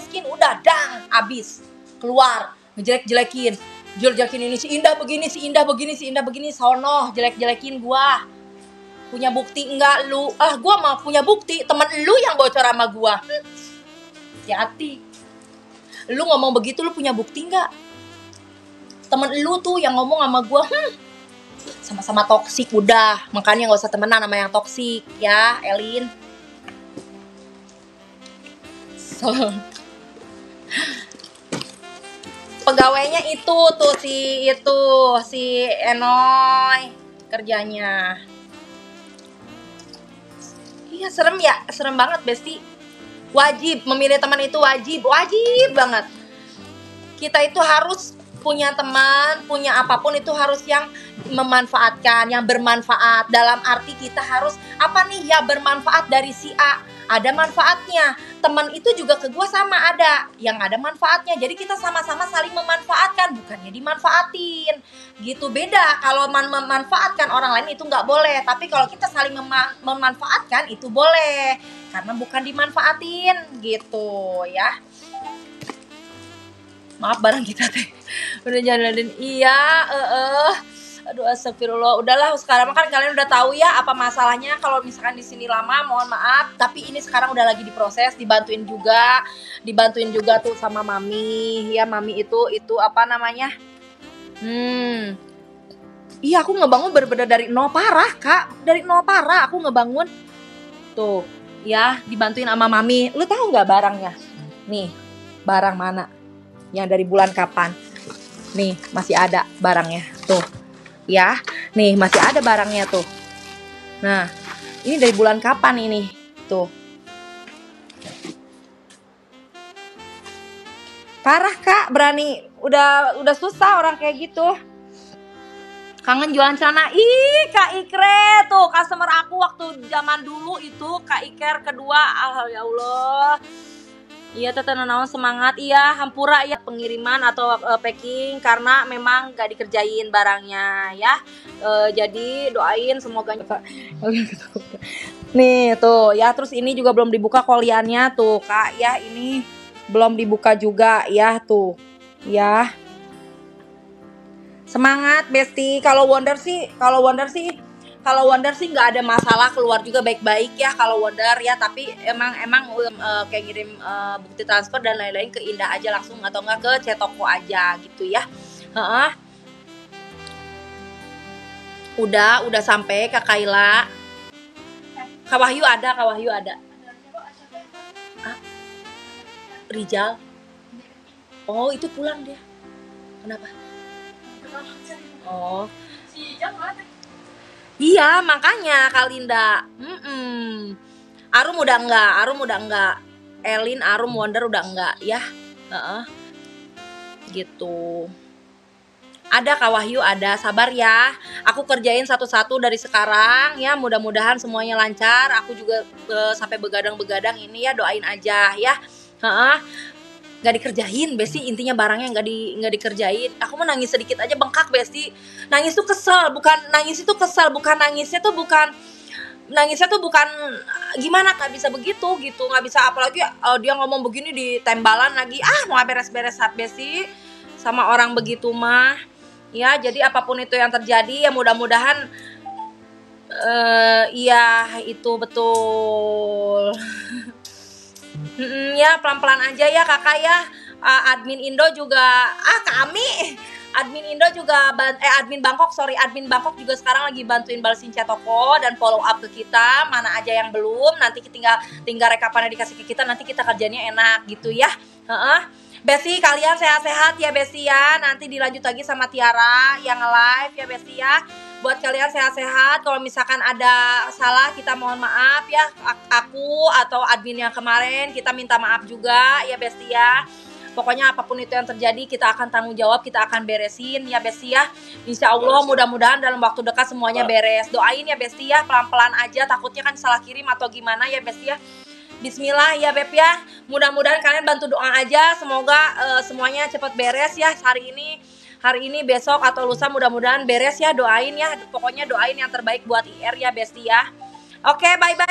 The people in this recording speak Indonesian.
miskin udah dang abis keluar ngejelek-jelekin. Jelek-jelekin ini si Indah begini si Indah begini si Indah begini sono jelek-jelekin gua. Punya bukti enggak lu? Ah gua mah punya bukti temen lu yang bocor sama gua. Hmm. hati lu ngomong begitu lu punya bukti enggak? Temen lu tuh yang ngomong sama gua hmm, sama-sama toksik udah makanya nggak usah temenan sama yang toksik ya Elin. So, pegawainya itu tuh si itu si Enoy kerjanya. Iya serem ya serem banget Besti. Wajib memilih teman itu wajib wajib banget. Kita itu harus punya teman punya apa pun itu harus yang memanfaatkan yang bermanfaat. Dalam arti kita harus apa nih ya bermanfaat dari si A ada manfaatnya. Teman itu juga ke gua sama ada yang ada manfaatnya. Jadi kita sama-sama saling memanfaatkan bukannya dimanfaatin. Gitu beda. Kalau man- memanfaatkan orang lain itu nggak boleh. Tapi kalau kita saling mema- memanfaatkan itu boleh. Karena bukan dimanfaatin. Gitu ya. Maaf barang kita teh. Udah jalanin. Iya eh eh. Aduh astagfirullah. Udahlah sekarang kan kalian udah tahu ya apa masalahnya kalau misalkan di sini lama mohon maaf. Tapi ini sekarang udah lagi diproses dibantuin juga dibantuin juga tuh sama mami. Ya mami itu itu apa namanya? Hmm. Iya aku ngebangun bener-bener dari nol parah kak. Dari nol parah aku ngebangun. Tuh ya dibantuin sama mami. Lu tahu nggak barangnya? Nih barang mana? Yang dari bulan kapan? Nih masih ada barangnya. Tuh ya nih masih ada barangnya tuh. Nah ini dari bulan kapan ini? Tuh. Parah kak. Berani udah udah susah orang kayak gitu. Kangen jualan celana. Ih kak Ikre. Tuh customer aku waktu zaman dulu itu kak Iker kedua. Ah ya Allah Iya teteh naon semangat. Iya hampura ya pengiriman atau eh, packing karena memang gak dikerjain barangnya ya. Eh, jadi doain semoga nih tuh ya terus ini juga belum dibuka koliannya tuh kak. Ya ini belum dibuka juga ya tuh. Ya. Semangat Besti. Kalau Wonder sih kalau Wonder sih kalau Wonder sih nggak ada masalah keluar juga baik-baik ya kalau Wonder ya tapi emang emang eh, kayak ngirim eh, bukti transfer dan lain-lain ke Indah aja langsung atau enggak ke Cetoko aja gitu ya. Heeh. udah udah sampai Kak Kaila. Kak Wahyu ada Kak Wahyu ada. Ah, Rijal? Oh itu pulang dia. Kenapa? Oh Iya, makanya Kalinda. Mm-mm. Arum udah enggak, Arum udah enggak. Elin, Arum, Wonder udah enggak ya. Heeh. Gitu. Ada Kak Wahyu, ada. Sabar ya. Aku kerjain satu-satu dari sekarang ya. Mudah-mudahan semuanya lancar. Aku juga eh, sampai begadang-begadang ini ya doain aja ya. Heeh. Gak dikerjain, Besti intinya barangnya nggak di nggak dikerjain. Aku mau nangis sedikit aja bengkak, Besti nangis tuh kesel bukan nangis itu kesel. Bukan nangisnya tuh bukan nangisnya tuh bukan gimana nggak bisa begitu gitu. Nggak bisa apalagi eh, dia ngomong begini di tembalan lagi. Ah mau beres-beres HP sih sama orang begitu mah. Ya jadi apa pun itu yang terjadi ya mudah-mudahan eh iya itu betul Mm-mm, ya pelan-pelan aja ya kakak ya. Ah, admin Indo juga ah kami. Admin Indo juga eh admin Bangkok sorry admin Bangkok juga sekarang lagi bantuin balesin chat toko dan follow up ke kita. Mana aja yang belum nanti tinggal tinggal rekapannya dikasih ke kita nanti kita kerjanya enak gitu ya. Heeh. Besti kalian sehat-sehat ya Besti ya. Nanti dilanjut lagi sama Tiara yang live ya Besti ya buat kalian sehat-sehat kalau misalkan ada salah kita mohon maaf ya aku atau admin yang kemarin kita minta maaf juga ya Besti ya Pokoknya apa pun itu yang terjadi kita akan tanggung jawab, kita akan beresin ya Besti ya. Insya Allah mudah-mudahan dalam waktu dekat semuanya beres. Doain ya Besti ya, pelan-pelan aja takutnya kan salah kirim atau gimana ya Besti ya. Bismillah ya Beb ya. Mudah-mudahan kalian bantu doa aja semoga eh, semuanya cepat beres ya hari ini. Hari ini besok atau lusa mudah-mudahan beres ya doain ya. Pokoknya doain yang terbaik buat IR ya Besti ya. Oke, bye bye.